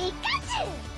ピカチュウ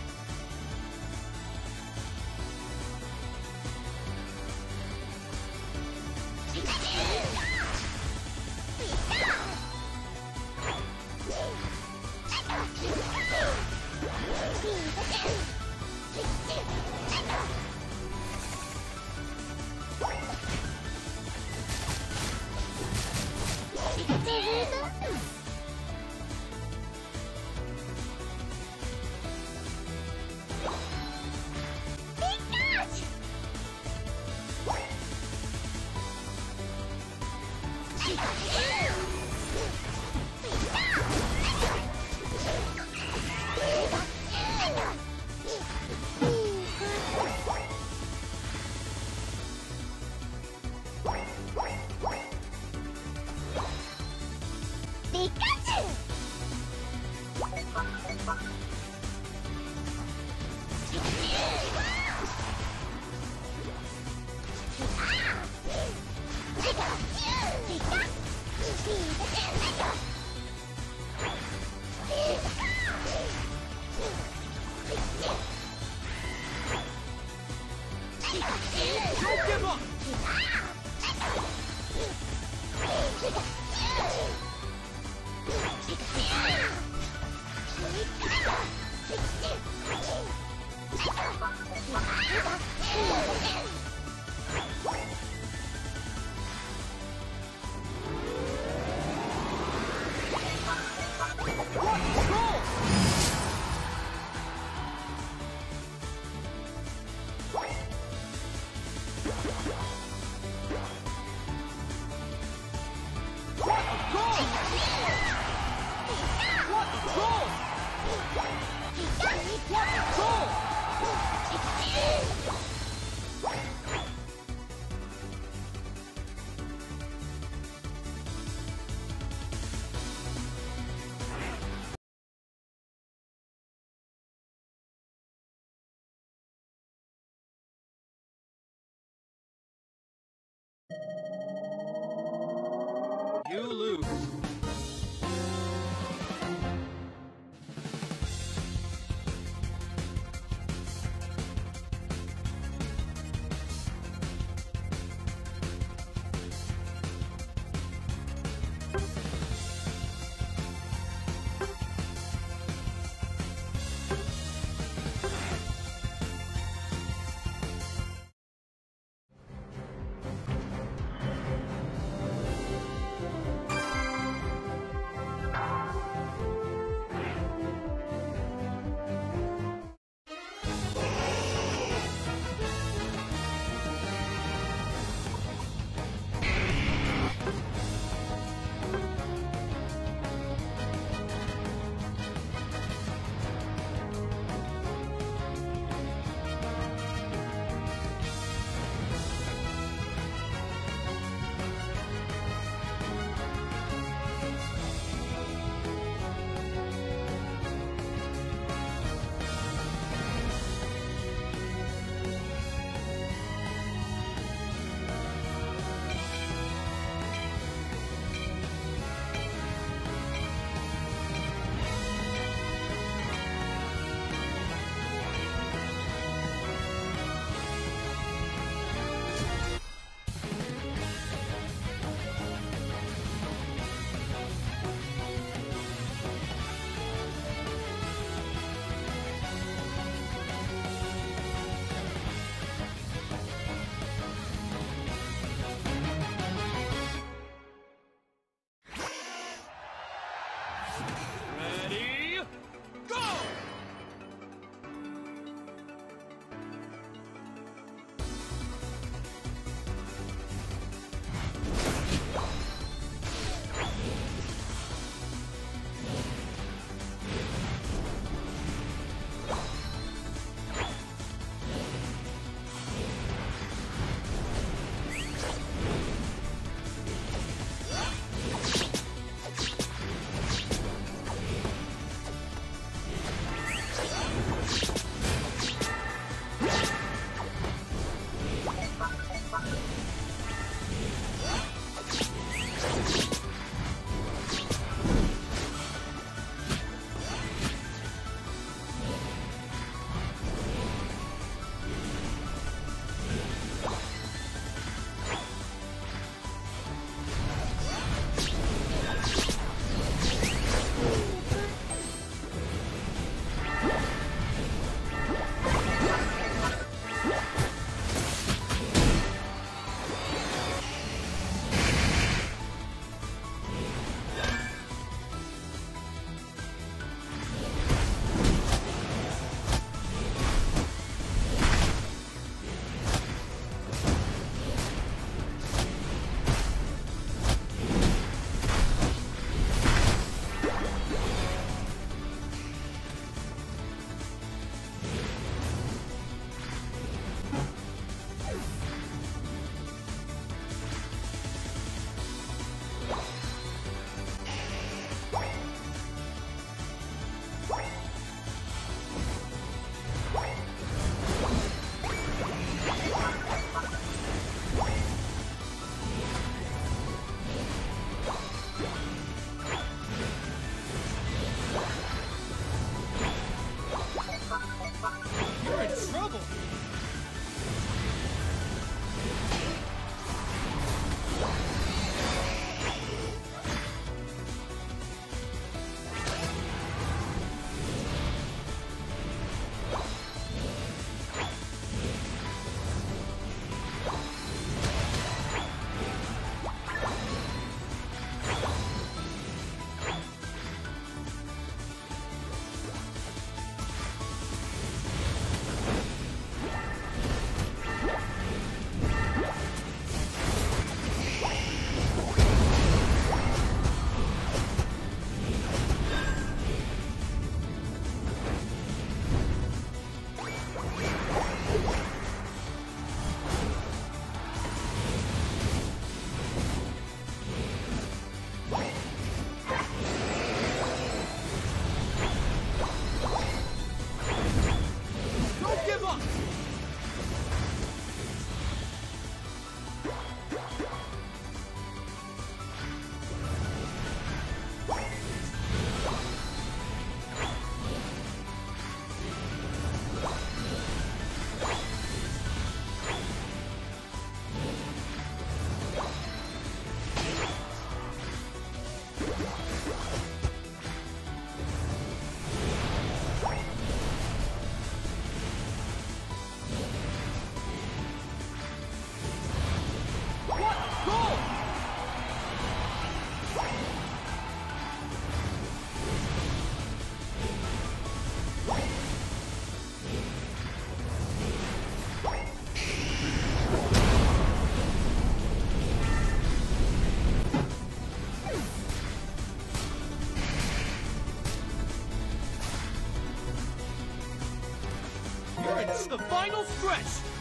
It's the final stretch!